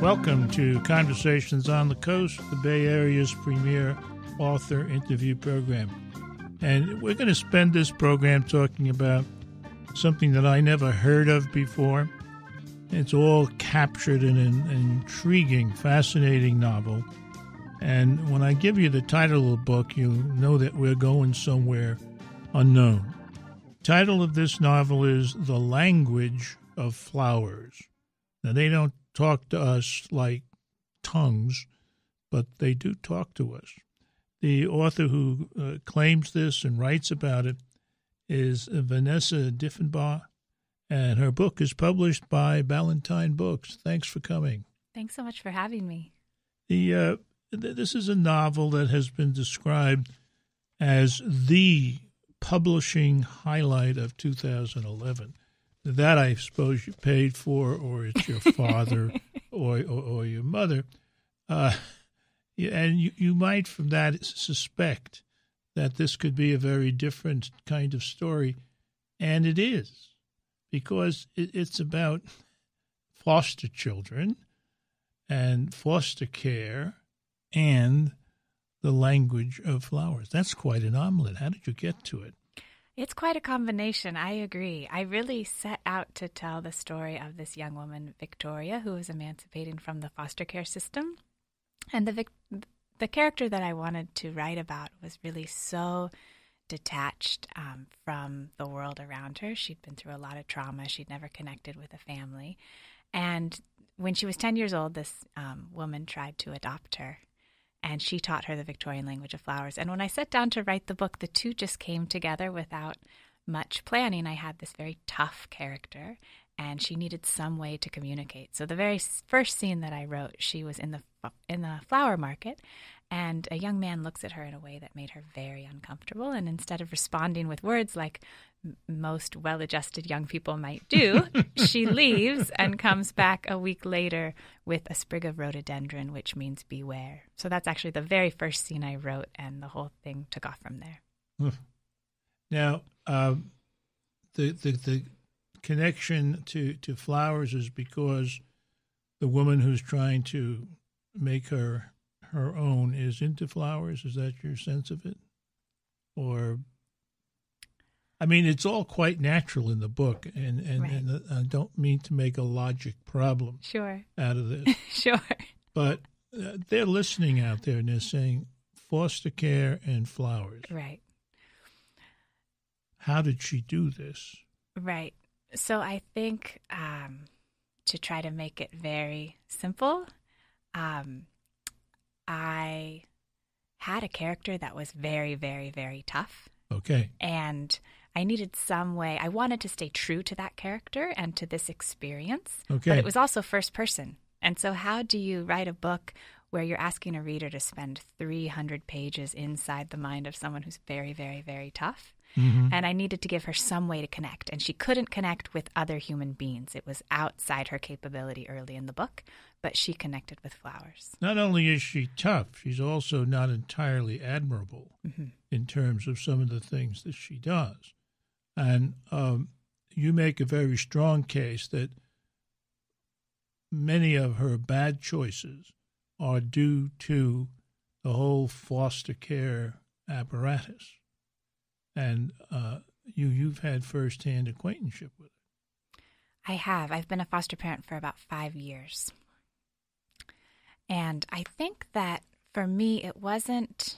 Welcome to Conversations on the Coast, the Bay Area's premier author interview program. And we're going to spend this program talking about something that I never heard of before. It's all captured in an, intriguing, fascinating novel. And when I give you the title of the book, you know that we're going somewhere unknown. Title of this novel is The Language of Flowers. Now, they don't talk to us like tongues, but they do talk to us. The author who uh, claims this and writes about it is Vanessa Diffenbaugh, and her book is published by Ballantine Books. Thanks for coming. Thanks so much for having me. The uh, th- this is a novel that has been described as the publishing highlight of 2011. That I suppose you paid for, or it's your father or, or, or your mother. Uh, and you, you might from that suspect that this could be a very different kind of story. And it is, because it, it's about foster children and foster care and the language of flowers. That's quite an omelet. How did you get to it? It's quite a combination. I agree. I really set out to tell the story of this young woman, Victoria, who was emancipating from the foster care system. And the the character that I wanted to write about was really so detached um, from the world around her. She'd been through a lot of trauma. She'd never connected with a family. And when she was 10 years old, this um, woman tried to adopt her and she taught her the Victorian language of flowers. And when I sat down to write the book, the two just came together without much planning. I had this very tough character, and she needed some way to communicate. So the very first scene that I wrote, she was in the in the flower market, and a young man looks at her in a way that made her very uncomfortable. And instead of responding with words like most well adjusted young people might do, she leaves and comes back a week later with a sprig of rhododendron, which means beware. So that's actually the very first scene I wrote, and the whole thing took off from there. Now, um, the, the, the connection to, to flowers is because the woman who's trying to make her her own is into flowers. Is that your sense of it? Or I mean, it's all quite natural in the book, and and, right. and I don't mean to make a logic problem sure out of this. sure, but uh, they're listening out there and they're saying foster care and flowers. Right. How did she do this? Right. So I think um, to try to make it very simple, um, I had a character that was very, very, very tough. Okay. And I needed some way. I wanted to stay true to that character and to this experience. Okay. But it was also first person. And so, how do you write a book where you're asking a reader to spend 300 pages inside the mind of someone who's very, very, very tough? Mm-hmm. And I needed to give her some way to connect. And she couldn't connect with other human beings. It was outside her capability early in the book, but she connected with flowers. Not only is she tough, she's also not entirely admirable mm-hmm. in terms of some of the things that she does. And um, you make a very strong case that many of her bad choices are due to the whole foster care apparatus. And uh, you, you've had firsthand acquaintanceship with it. I have. I've been a foster parent for about five years. And I think that for me, it wasn't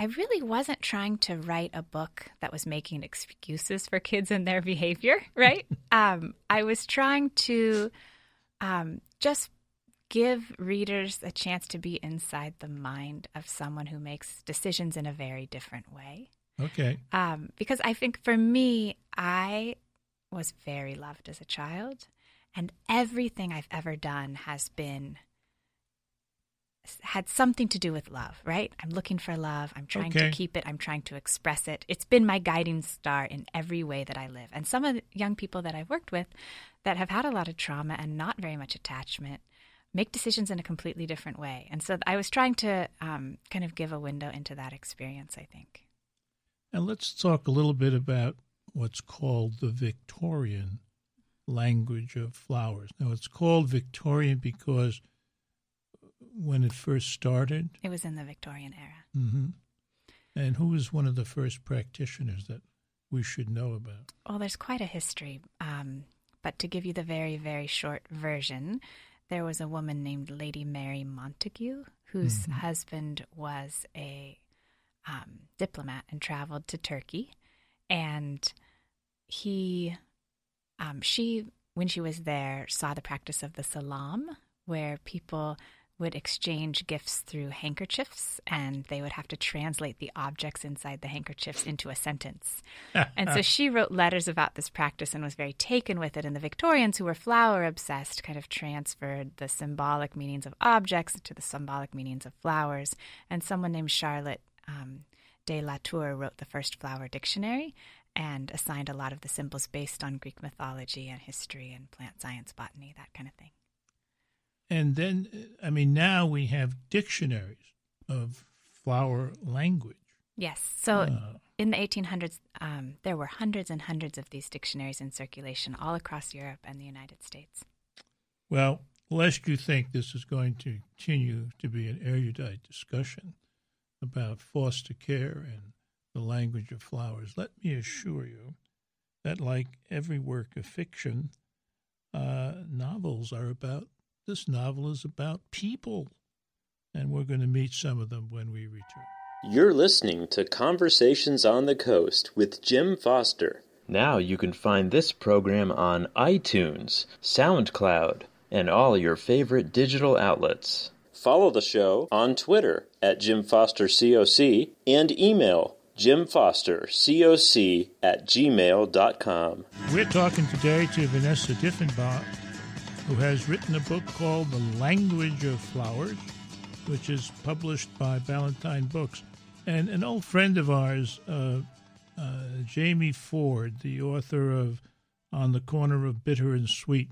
I really wasn't trying to write a book that was making excuses for kids and their behavior, right? um, I was trying to um, just give readers a chance to be inside the mind of someone who makes decisions in a very different way. Okay. Um, because I think for me, I was very loved as a child, and everything I've ever done has been had something to do with love, right? I'm looking for love. I'm trying okay. to keep it. I'm trying to express it. It's been my guiding star in every way that I live. And some of the young people that I've worked with that have had a lot of trauma and not very much attachment make decisions in a completely different way. And so I was trying to um, kind of give a window into that experience, I think. And let's talk a little bit about what's called the Victorian language of flowers. Now, it's called Victorian because when it first started, It was in the Victorian era. hmm and who was one of the first practitioners that we should know about? Well, there's quite a history. Um, but to give you the very, very short version, there was a woman named Lady Mary Montagu, whose husband was a um, diplomat and traveled to Turkey. And he, um, she, when she was there, saw the practice of the salam, where people would exchange gifts through handkerchiefs and they would have to translate the objects inside the handkerchiefs into a sentence. and so she wrote letters about this practice and was very taken with it. And the Victorians, who were flower obsessed, kind of transferred the symbolic meanings of objects to the symbolic meanings of flowers. And someone named Charlotte um, de la Tour wrote the first flower dictionary and assigned a lot of the symbols based on Greek mythology and history and plant science, botany, that kind of thing. And then, I mean, now we have dictionaries of flower language. Yes. So Uh, in the 1800s, um, there were hundreds and hundreds of these dictionaries in circulation all across Europe and the United States. Well, lest you think this is going to continue to be an erudite discussion about foster care and the language of flowers, let me assure you that, like every work of fiction, uh, novels are about, this novel is about people. And we're going to meet some of them when we return. You're listening to Conversations on the Coast with Jim Foster. Now you can find this program on iTunes, SoundCloud, and all your favorite digital outlets. Follow the show on Twitter at Jim Foster COC and email jimfostercoc at gmail.com. We're talking today to Vanessa Diffenbaugh, who has written a book called The Language of Flowers, which is published by Ballantine Books. And an old friend of ours, uh, uh, Jamie Ford, the author of On the Corner of Bitter and Sweet,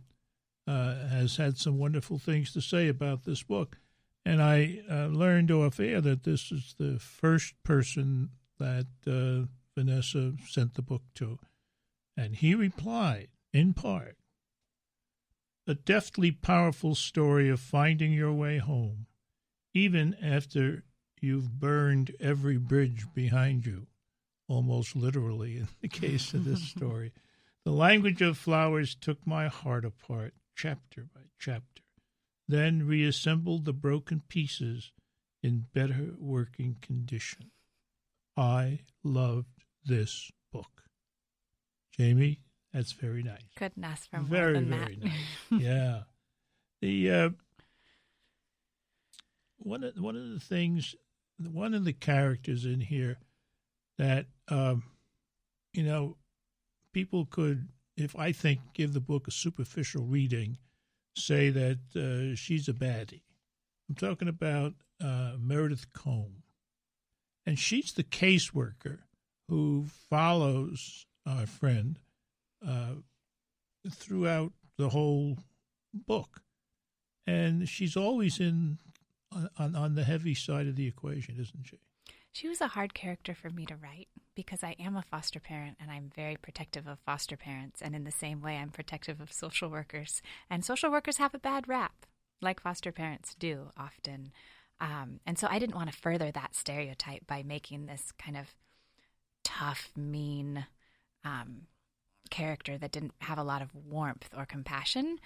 uh, has had some wonderful things to say about this book. And I uh, learned off air that this is the first person that uh, Vanessa sent the book to. And he replied, in part, a deftly powerful story of finding your way home, even after you've burned every bridge behind you, almost literally in the case of this story. The language of flowers took my heart apart, chapter by chapter, then reassembled the broken pieces in better working condition. I loved this book. Jamie, that's very nice. Couldn't ask for more Very, than very that. nice. yeah. The uh, one of one of the things, one of the characters in here that um, you know people could, if I think, give the book a superficial reading, say that uh, she's a baddie. I'm talking about uh, Meredith Combe, and she's the caseworker who follows our friend uh, throughout the whole book, and she's always in on, on the heavy side of the equation, isn't she? She was a hard character for me to write because I am a foster parent and I'm very protective of foster parents. And in the same way, I'm protective of social workers. And social workers have a bad rap, like foster parents do often. Um, and so I didn't want to further that stereotype by making this kind of tough, mean um, character that didn't have a lot of warmth or compassion.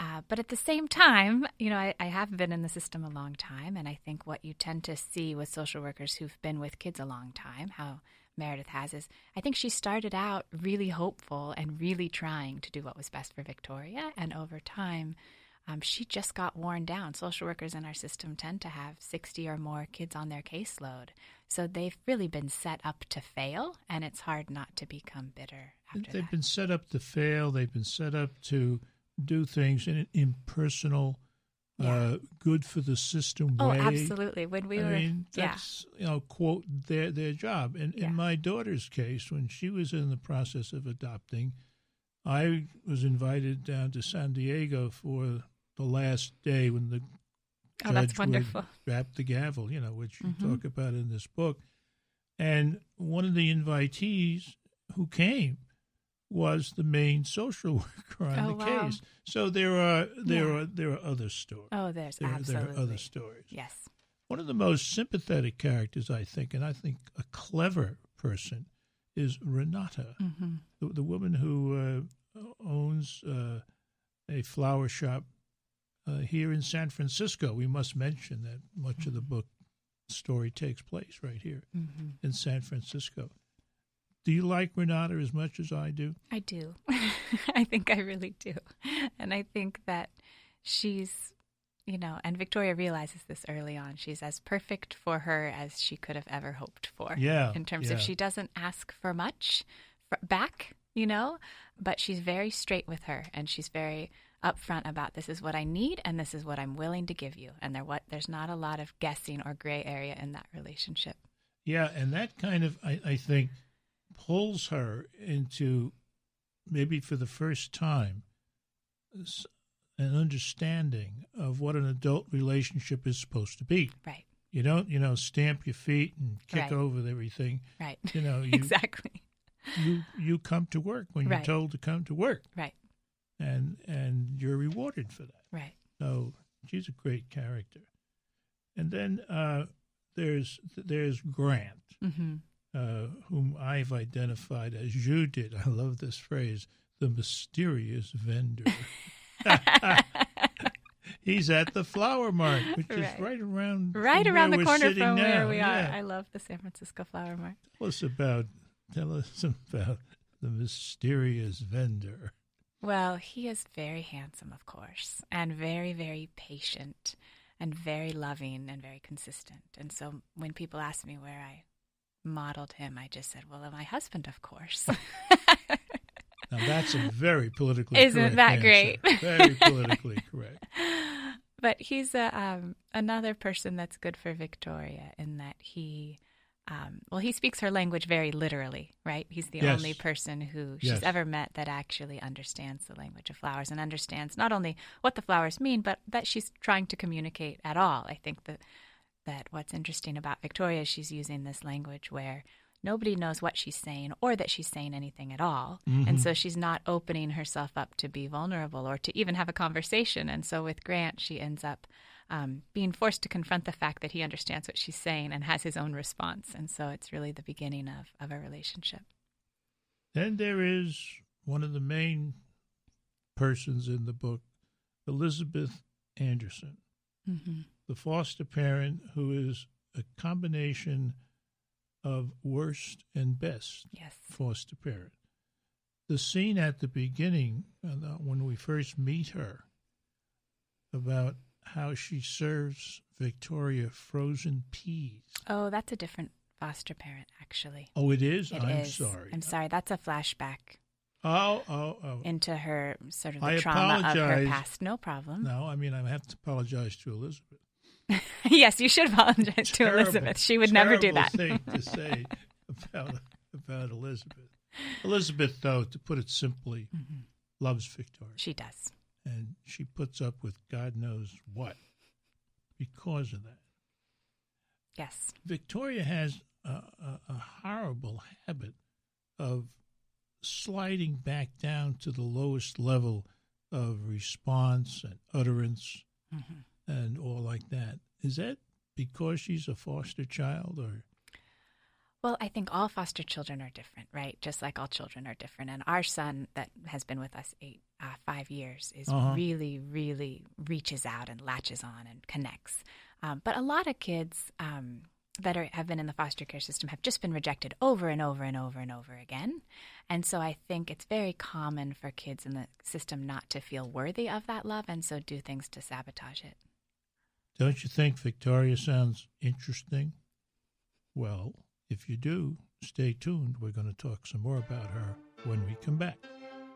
Uh, but at the same time, you know, I, I have been in the system a long time, and I think what you tend to see with social workers who've been with kids a long time, how Meredith has, is I think she started out really hopeful and really trying to do what was best for Victoria, and over time, um, she just got worn down. Social workers in our system tend to have 60 or more kids on their caseload. So they've really been set up to fail, and it's hard not to become bitter after They've that. been set up to fail. They've been set up to do things in an impersonal, Yeah. uh, good for the system Oh, way. absolutely. When we I were, mean, yeah. you know, quote their their job. And Yeah. in my daughter's case, when she was in the process of adopting, I was invited down to San Diego for the last day when the Oh, that's judge wonderful. would drop the gavel, you know, which you Mhm. talk about in this book. And one of the invitees who came was the main social worker on Oh, the wow. case. So there are there Yeah. are there are other stories. Oh, there's there, absolutely. there are other stories. Yes. One of the most sympathetic characters, I think, and I think a clever person, is Renata, hmm the, the woman who uh, owns uh, a flower shop uh, here in San Francisco. We must mention that much of the book story takes place right here hmm in San Francisco. Do you like Renata as much as I do? I do. I think I really do. And I think that she's, you know, and Victoria realizes this early on. She's as perfect for her as she could have ever hoped for. Yeah, In terms yeah. of she doesn't ask for much for, back, you know, but she's very straight with her and she's very upfront about this is what I need and this is what I'm willing to give you. And there what there's not a lot of guessing or gray area in that relationship. Yeah, and that kind of, I, I think, pulls her into maybe for the first time an understanding of what an adult relationship is supposed to be. Right. You don't, you know, stamp your feet and kick Right. over everything. Right. You know, you exactly. you you come to work when Right. you're told to come to work, Right. and and you're rewarded for that. Right. So she's a great character. And then uh, there's there's Grant, hmm uh, whom I've identified as you did. I love this phrase, the mysterious vendor. He's at the flower mart, which is Right. right around right around where the corner from where now. we Yeah. are. I love the San Francisco Flower Mart. Tell us about tell us about the mysterious vendor. Well, he is very handsome, of course, and very, very patient and very loving and very consistent. And so when people ask me where I modeled him, I just said, well, my husband, of course. Now that's a very politically Isn't correct that answer. great? Very politically correct. but he's a, um, another person that's good for Victoria in that he, um, well, he speaks her language very literally, right? He's the Yes. only person who she's Yes. ever met that actually understands the language of flowers and understands not only what the flowers mean, but that she's trying to communicate at all. I think that that what's interesting about Victoria is she's using this language where nobody knows what she's saying or that she's saying anything at all. And so she's not opening herself up to be vulnerable or to even have a conversation. And so with Grant, she ends up um, being forced to confront the fact that he understands what she's saying and has his own response. And so it's really the beginning of, of a relationship. Then there is one of the main persons in the book, Elizabeth Anderson, Mm-hmm. the foster parent who is a combination of worst and best Yes. foster parent. The scene at the beginning, uh, when we first meet her, about how she serves Victoria frozen peas. Oh, that's a different foster parent, actually. Oh, it is? It I'm is. sorry. I'm sorry. That's a flashback Oh, oh, oh. into her sort of the I trauma of her past. No problem. No, I mean, I have to apologize to Elizabeth. yes, you should apologize to Elizabeth. She would never do terrible that. thing to say about about Elizabeth. Elizabeth, though, to put it simply, Mhm. loves Victoria, She does. and she puts up with God knows what because of that. Yes. Victoria has a, a, a horrible habit of sliding back down to the lowest level of response and utterance hmm and all like that. Is that because she's a foster child, or Well, I think all foster children are different, right? Just like all children are different. And our son, that has been with us eight, uh, five years, is Uh-huh. really, really reaches out and latches on and connects. Um, but a lot of kids um, that are, have been in the foster care system have just been rejected over and over and over and over again. And so I think it's very common for kids in the system not to feel worthy of that love and so do things to sabotage it. don't you think Victoria sounds interesting? Well, if you do, stay tuned. We're going to talk some more about her when we come back.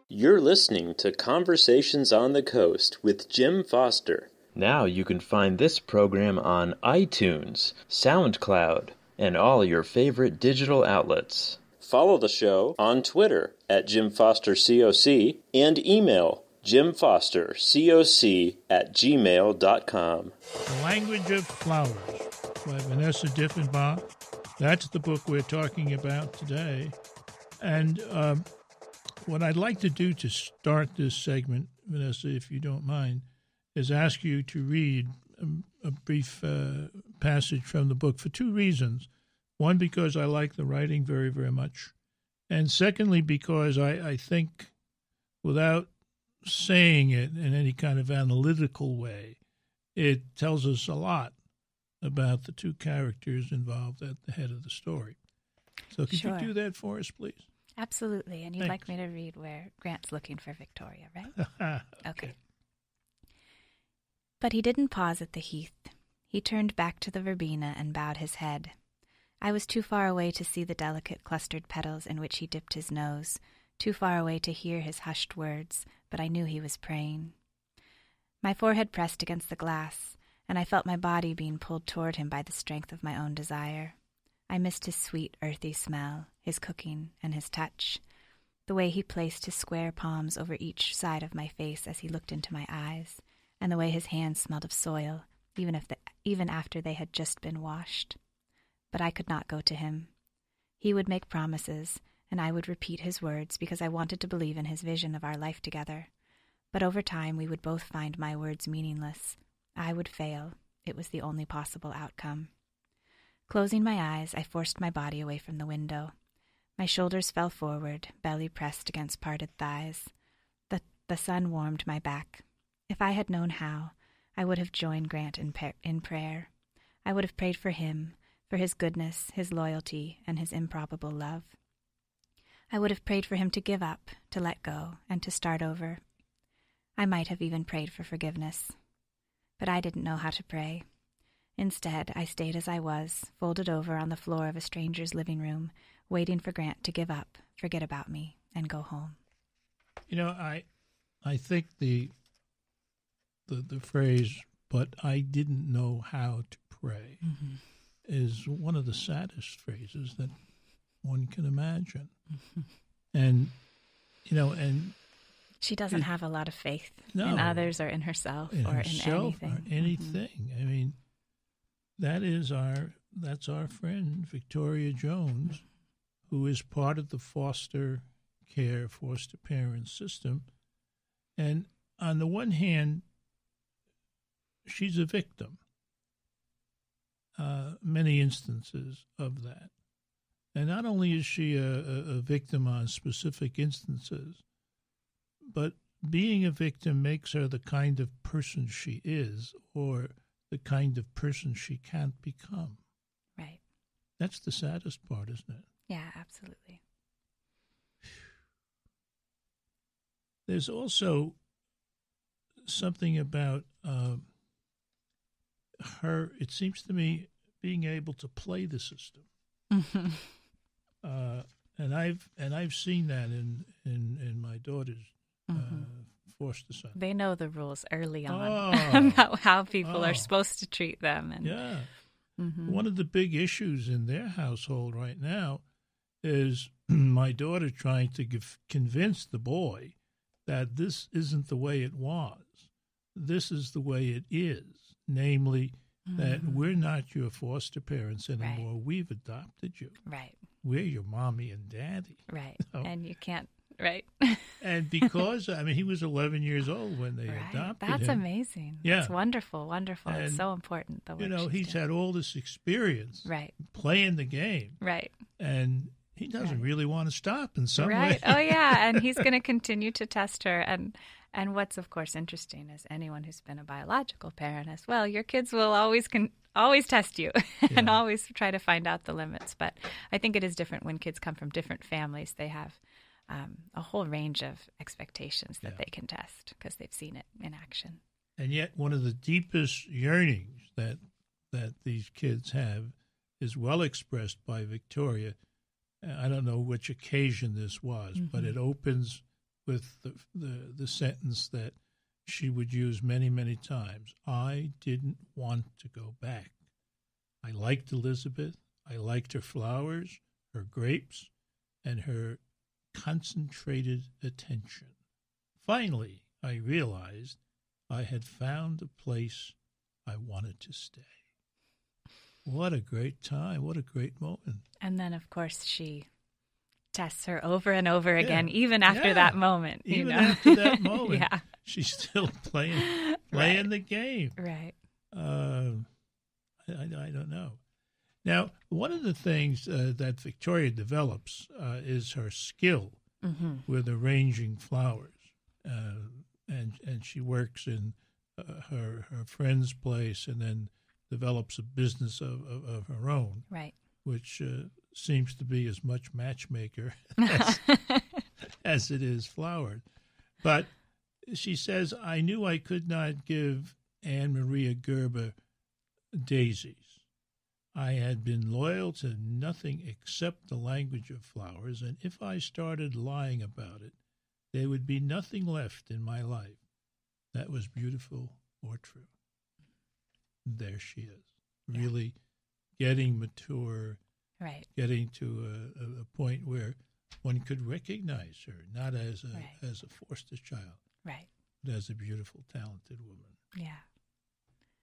You're listening to Conversations on the Coast with Jim Foster. Now you can find this program on iTunes, SoundCloud, and all your favorite digital outlets. Follow the show on Twitter at Jim Foster COC and email jimfostercoc at gmail.com. The Language of Flowers by Vanessa Diffenbaugh. That's the book we're talking about today. And um, what I'd like to do to start this segment, Vanessa, if you don't mind, is ask you to read a, a brief uh, passage from the book for two reasons. One, because I like the writing very, very much. And secondly, because I, I think without saying it in any kind of analytical way, it tells us a lot about the two characters involved at the head of the story. So, could Sure. you do that for us, please? Absolutely. And you'd Thanks. like me to read where Grant's looking for Victoria, right? Okay. But he didn't pause at the heath. He turned back to the verbena and bowed his head. I was too far away to see the delicate clustered petals in which he dipped his nose, too far away to hear his hushed words, but I knew he was praying. My forehead pressed against the glass, and I felt my body being pulled toward him by the strength of my own desire. I missed his sweet, earthy smell, his cooking, and his touch the way he placed his square palms over each side of my face as he looked into my eyes, and the way his hands smelled of soil, even if the, even after they had just been washed. But I could not go to him. He would make promises, and I would repeat his words because I wanted to believe in his vision of our life together. But over time we would both find my words meaningless. I would fail. It was the only possible outcome. Closing my eyes, I forced my body away from the window. My shoulders fell forward, belly pressed against parted thighs. The, the sun warmed my back. If I had known how, I would have joined Grant in, pa- in prayer. I would have prayed for him, for his goodness, his loyalty, and his improbable love. I would have prayed for him to give up, to let go, and to start over. I might have even prayed for forgiveness. But I didn't know how to pray. Instead, I stayed as I was, folded over on the floor of a stranger's living room, waiting for Grant to give up, forget about me, and go home. You know, I, I think the, the the phrase "but I didn't know how to pray" mm-hmm. is one of the saddest phrases that one can imagine. Mm-hmm. And you know, and She doesn't It- have a lot of faith No. in others or in herself in or herself in or anything. Mm-hmm. anything. I mean, that is our that's our friend Victoria Jones, who is part of the foster care foster parent system, and on the one hand, she's a victim. Uh, many instances of that. And not only is she a, a, victim on specific instances, but being a victim makes her the kind of person she is or the kind of person she can't become. Right. That's the saddest part, isn't it? Yeah, absolutely. There's also something about um, her, it seems to me, being able to play the system. Uh, and I've and I've seen that in in, in my daughter's uh, foster son. They know the rules early on Oh. about how people Oh. are supposed to treat them. And Yeah. Mhm. One of the big issues in their household right now is my daughter trying to give, convince the boy that this isn't the way it was. This is the way it is. Namely, that mm-hmm. we're not your foster parents anymore. We've adopted you. right, We're your mommy and daddy. right. And you can't, right. And because, I mean, he was 11 years old when they right. adopted That's him. That's amazing. Yeah. It's wonderful, wonderful. it's so important. The You know, he's doing. had all this experience Right, playing the game. right. and he doesn't Right. really want to stop in some right way. oh yeah and he's going to continue to test her and and what's of course interesting is anyone who's been a biological parent as well your kids will always can always test you and always try to find out the limits but i think it is different when kids come from different families they have um, a whole range of expectations that Yeah. they can test because they've seen it in action and yet, one of the deepest yearnings that that these kids have is well expressed by Victoria. I don't know which occasion this was, but Mm-hmm. it opens with the, the the sentence that she would use many many times. I didn't want to go back. I liked Elizabeth. I liked her flowers, her grapes, and her concentrated attention. Finally, I realized I had found a place I wanted to stay. What a great time. What a great moment. and then of course she tests her over and over again, yeah. even after yeah. that moment. Even know? after that moment, yeah. she's still playing playing right. the game. Right. Uh, I, I, don't know. Now, one of the things uh, that Victoria develops uh, is her skill mm-hmm. with arranging flowers, uh, and and she works in uh, her her friend's place, and then develops a business of, of, of her own. Right. Which uh, seems to be as much matchmaker as, as it is flowered. But she says, I knew I could not give Anne Maria Gerber daisies. I had been loyal to nothing except the language of flowers, and if I started lying about it, there would be nothing left in my life that was beautiful or true. There she is, really. Getting mature, right? Getting to a, a, point where one could recognize her not as a right. as a foster child, right, but as a beautiful, talented woman. Yeah.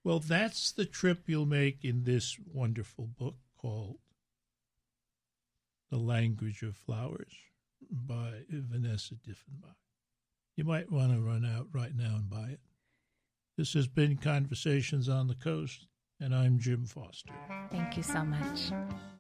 Well, that's the trip you'll make in this wonderful book called The Language of Flowers by Vanessa Diffenbaugh. You might want to run out right now and buy it. This has been Conversations on the Coast, and I'm Jim Foster. Thank you so much.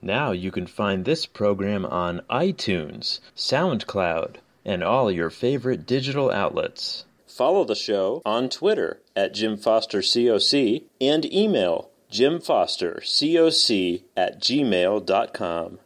Now you can find this program on iTunes, SoundCloud, and all your favorite digital outlets. Follow the show on Twitter at Jim Foster COC and email jimfostercoc at gmail.com.